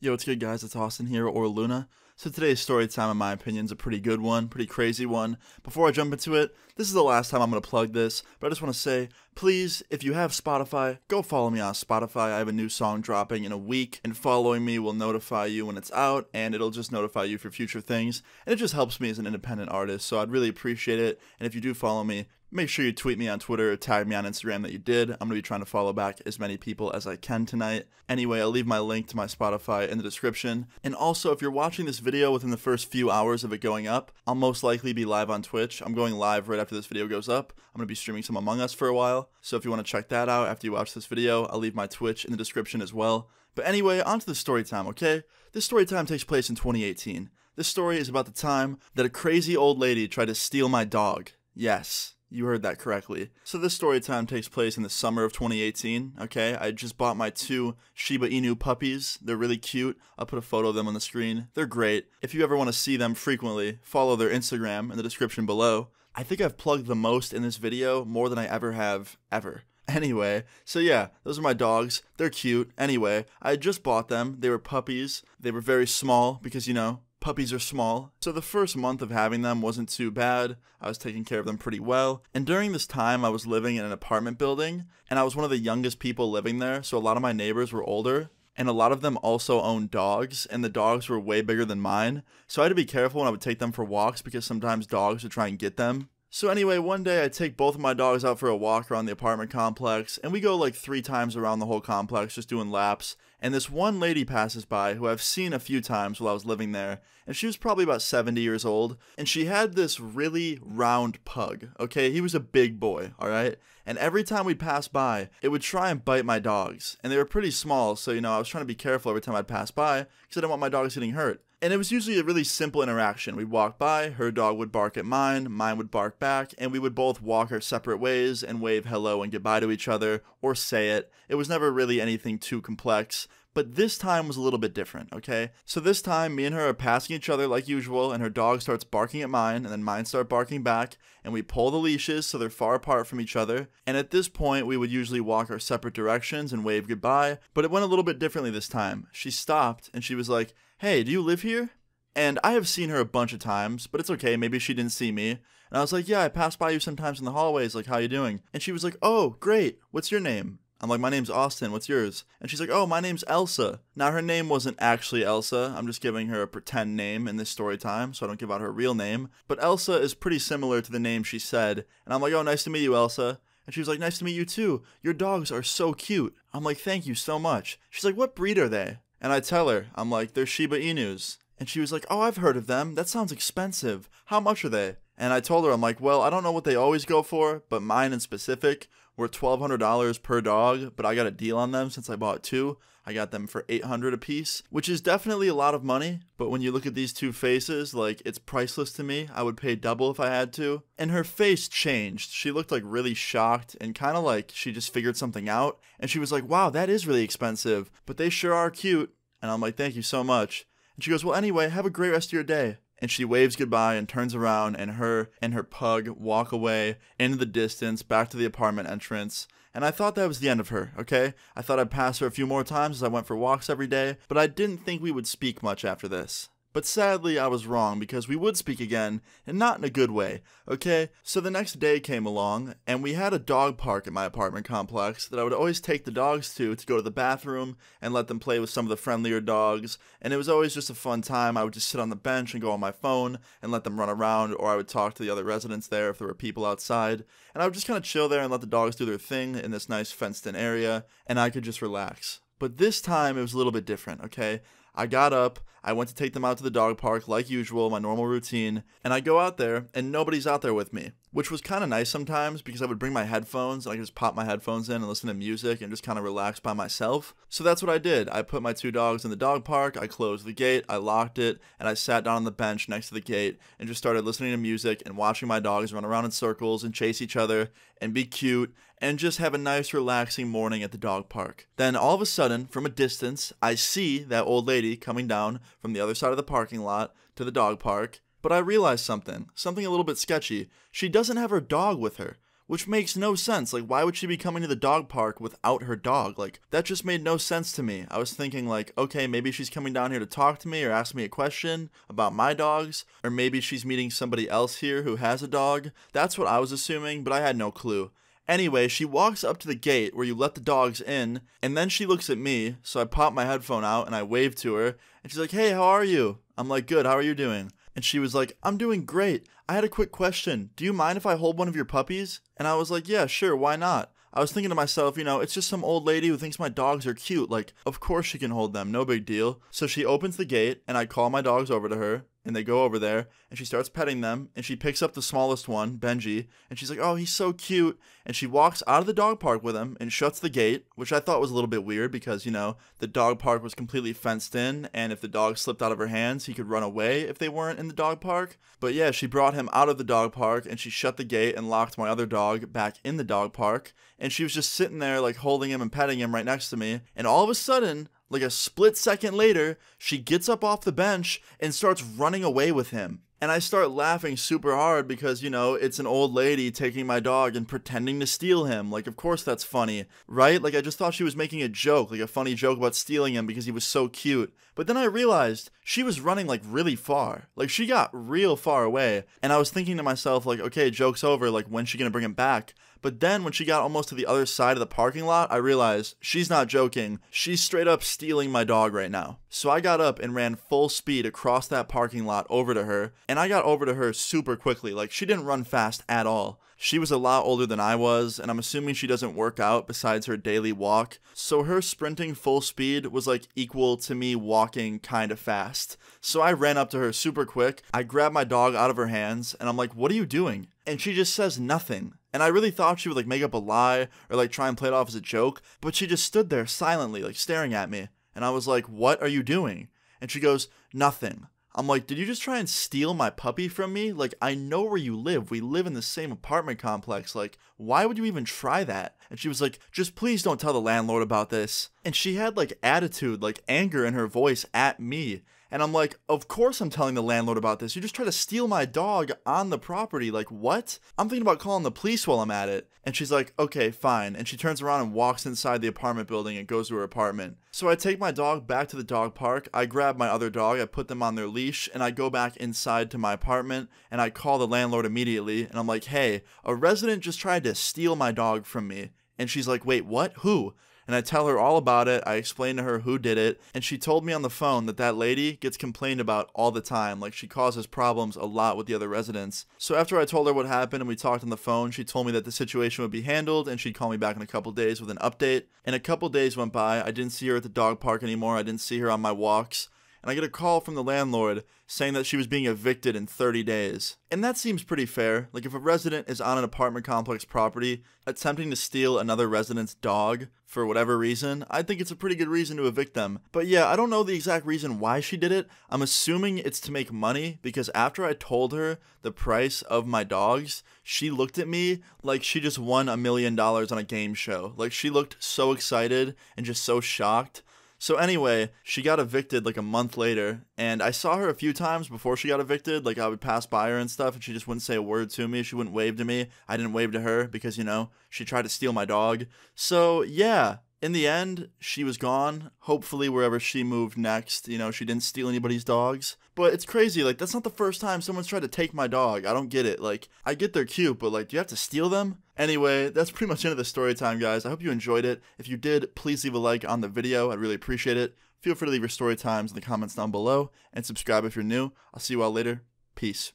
Yo, what's good, guys? It's Austin here, or Luna. So today's story time, in my opinion, is a pretty good one, pretty crazy one. Before I jump into it, this is the last time I'm going to plug this, but I just want to say, please, if you have Spotify, go follow me on Spotify. I have a new song dropping in a week, and following me will notify you when it's out, and it'll just notify you for future things. And it just helps me as an independent artist, so I'd really appreciate it. And if you do follow me, Make sure you tweet me on Twitter tag me on Instagram that you did. I'm going to be trying to follow back as many people as I can tonight. Anyway, I'll leave my link to my Spotify in the description. And also, if you're watching this video within the first few hours of it going up, I'll most likely be live on Twitch. I'm going live right after this video goes up. I'm going to be streaming some Among Us for a while. So if you want to check that out after you watch this video, I'll leave my Twitch in the description as well. But anyway, on to the story time, okay? This story time takes place in 2018. This story is about the time that a crazy old lady tried to steal my dog. Yes, you heard that correctly. So this story time takes place in the summer of 2018, okay? I just bought my two Shiba Inu puppies. They're really cute. I'll put a photo of them on the screen. They're great. If you ever want to see them frequently, follow their Instagram in the description below. I think I've plugged the most in this video, more than I ever have, ever. Anyway, so yeah, those are my dogs. They're cute. Anyway, I just bought them. They were puppies. They were very small because, you know, Puppies are small, so the first month of having them wasn't too bad. I was taking care of them pretty well. And during this time, I was living in an apartment building, and I was one of the youngest people living there, so a lot of my neighbors were older. And a lot of them also owned dogs, and the dogs were way bigger than mine. So I had to be careful when I would take them for walks because sometimes dogs would try and get them. So anyway, one day I take both of my dogs out for a walk around the apartment complex, and we go like three times around the whole complex just doing laps and this one lady passes by who I've seen a few times while I was living there, and she was probably about 70 years old, and she had this really round pug, okay? He was a big boy, alright? And every time we'd pass by, it would try and bite my dogs, and they were pretty small, so you know, I was trying to be careful every time I'd pass by, because I didn't want my dogs getting hurt. And it was usually a really simple interaction. We'd walk by, her dog would bark at mine, mine would bark back, and we would both walk our separate ways and wave hello and goodbye to each other, or say it. It was never really anything too complex. But this time was a little bit different, okay? So this time, me and her are passing each other like usual, and her dog starts barking at mine, and then mine start barking back, and we pull the leashes so they're far apart from each other. And at this point, we would usually walk our separate directions and wave goodbye, but it went a little bit differently this time. She stopped, and she was like, Hey, do you live here? And I have seen her a bunch of times, but it's okay, maybe she didn't see me. And I was like, Yeah, I pass by you sometimes in the hallways, like, how you doing? And she was like, Oh, great, what's your name? I'm like, my name's Austin. What's yours? And she's like, oh, my name's Elsa. Now, her name wasn't actually Elsa. I'm just giving her a pretend name in this story time, so I don't give out her real name. But Elsa is pretty similar to the name she said. And I'm like, oh, nice to meet you, Elsa. And she was like, nice to meet you too. Your dogs are so cute. I'm like, thank you so much. She's like, what breed are they? And I tell her, I'm like, they're Shiba Inus. And she was like, oh, I've heard of them. That sounds expensive. How much are they? And I told her, I'm like, well, I don't know what they always go for, but mine in specific were $1,200 per dog, but I got a deal on them since I bought two. I got them for 800 a piece, which is definitely a lot of money, but when you look at these two faces, like it's priceless to me. I would pay double if I had to. And her face changed. She looked like really shocked and kind of like she just figured something out. And she was like, "Wow, that is really expensive, but they sure are cute." And I'm like, "Thank you so much." And she goes, "Well, anyway, have a great rest of your day." And she waves goodbye and turns around and her and her pug walk away into the distance back to the apartment entrance and I thought that was the end of her, okay? I thought I'd pass her a few more times as I went for walks every day, but I didn't think we would speak much after this. But sadly, I was wrong because we would speak again, and not in a good way, okay? So the next day came along, and we had a dog park at my apartment complex that I would always take the dogs to to go to the bathroom and let them play with some of the friendlier dogs, and it was always just a fun time. I would just sit on the bench and go on my phone and let them run around, or I would talk to the other residents there if there were people outside, and I would just kind of chill there and let the dogs do their thing in this nice fenced in area, and I could just relax. But this time it was a little bit different, okay? I got up, I went to take them out to the dog park like usual, my normal routine, and I go out there and nobody's out there with me, which was kind of nice sometimes because I would bring my headphones and I could just pop my headphones in and listen to music and just kind of relax by myself. So that's what I did. I put my two dogs in the dog park, I closed the gate, I locked it, and I sat down on the bench next to the gate and just started listening to music and watching my dogs run around in circles and chase each other and be cute and just have a nice relaxing morning at the dog park. Then all of a sudden, from a distance, I see that old lady coming down from the other side of the parking lot to the dog park, but I realize something, something a little bit sketchy. She doesn't have her dog with her. which makes no sense. Like, why would she be coming to the dog park without her dog? Like, that just made no sense to me. I was thinking, like, okay, maybe she's coming down here to talk to me or ask me a question about my dogs, or maybe she's meeting somebody else here who has a dog. That's what I was assuming, but I had no clue. Anyway, she walks up to the gate where you let the dogs in, and then she looks at me, so I pop my headphone out and I wave to her, and she's like, Hey, how are you? I'm like, Good, how are you doing? And she was like, I'm doing great. I had a quick question. Do you mind if I hold one of your puppies? And I was like, Yeah, sure, why not? I was thinking to myself, you know, it's just some old lady who thinks my dogs are cute. Like, of course she can hold them, no big deal. So she opens the gate, and I call my dogs over to her, and they go over there and she starts petting them and she picks up the smallest one, Benji, and she's like, "Oh, he's so cute." And she walks out of the dog park with him and shuts the gate, which I thought was a little bit weird because, you know, the dog park was completely fenced in and if the dog slipped out of her hands, he could run away if they weren't in the dog park. But yeah, she brought him out of the dog park and she shut the gate and locked my other dog back in the dog park, and she was just sitting there like holding him and petting him right next to me. And all of a sudden, like a split second later, she gets up off the bench and starts running away with him. And I start laughing super hard because, you know, it's an old lady taking my dog and pretending to steal him. Like, of course that's funny, right? Like, I just thought she was making a joke, like a funny joke about stealing him because he was so cute. But then I realized she was running like really far. Like, she got real far away. And I was thinking to myself, like, okay, joke's over. Like, when's she gonna bring him back? But then when she got almost to the other side of the parking lot, I realized she's not joking. She's straight up stealing my dog right now. So I got up and ran full speed across that parking lot over to her, and I got over to her super quickly. Like, she didn't run fast at all. She was a lot older than I was, and I'm assuming she doesn't work out besides her daily walk. So her sprinting full speed was like equal to me walking kind of fast. So I ran up to her super quick. I grabbed my dog out of her hands, and I'm like, What are you doing? And she just says nothing. And I really thought she would like make up a lie or like try and play it off as a joke, but she just stood there silently, like staring at me. And I was like, What are you doing? And she goes, Nothing. I'm like, Did you just try and steal my puppy from me? Like, I know where you live. We live in the same apartment complex. Like, why would you even try that? And she was like, Just please don't tell the landlord about this. And she had like attitude, like anger in her voice at me. And I'm like, of course I'm telling the landlord about this. You just try to steal my dog on the property. Like, what? I'm thinking about calling the police while I'm at it. And she's like, okay, fine. And she turns around and walks inside the apartment building and goes to her apartment. So I take my dog back to the dog park. I grab my other dog, I put them on their leash, and I go back inside to my apartment and I call the landlord immediately. And I'm like, hey, a resident just tried to steal my dog from me. And she's like, wait, what? Who? And I tell her all about it. I explain to her who did it, and she told me on the phone that that lady gets complained about all the time. Like she causes problems a lot with the other residents. So after I told her what happened and we talked on the phone, she told me that the situation would be handled and she'd call me back in a couple days with an update. And a couple days went by. I didn't see her at the dog park anymore. I didn't see her on my walks I get a call from the landlord saying that she was being evicted in 30 days. And that seems pretty fair. Like, if a resident is on an apartment complex property attempting to steal another resident's dog for whatever reason, I think it's a pretty good reason to evict them. But yeah, I don't know the exact reason why she did it. I'm assuming it's to make money because after I told her the price of my dogs, she looked at me like she just won a million dollars on a game show. Like, she looked so excited and just so shocked. So anyway, she got evicted like a month later, and I saw her a few times before she got evicted. Like I would pass by her and stuff, and she just wouldn't say a word to me. She wouldn't wave to me. I didn't wave to her because you know she tried to steal my dog. So yeah, in the end, she was gone. Hopefully, wherever she moved next, you know, she didn't steal anybody's dogs. But it's crazy. Like, that's not the first time someone's tried to take my dog. I don't get it. Like, I get they're cute, but like, do you have to steal them? Anyway, that's pretty much end of the story time, guys. I hope you enjoyed it. If you did, please leave a like on the video. I'd really appreciate it. Feel free to leave your story times in the comments down below and subscribe if you're new. I'll see you all later. Peace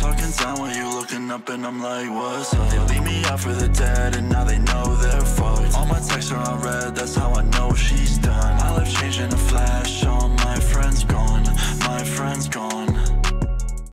talking down while you looking up and I'm like, what's up? They leave me out for the dead and now they know they're fucked All my texts are on red, that's how I know she's done. My life changed in a flash, all my friends gone My friends gone.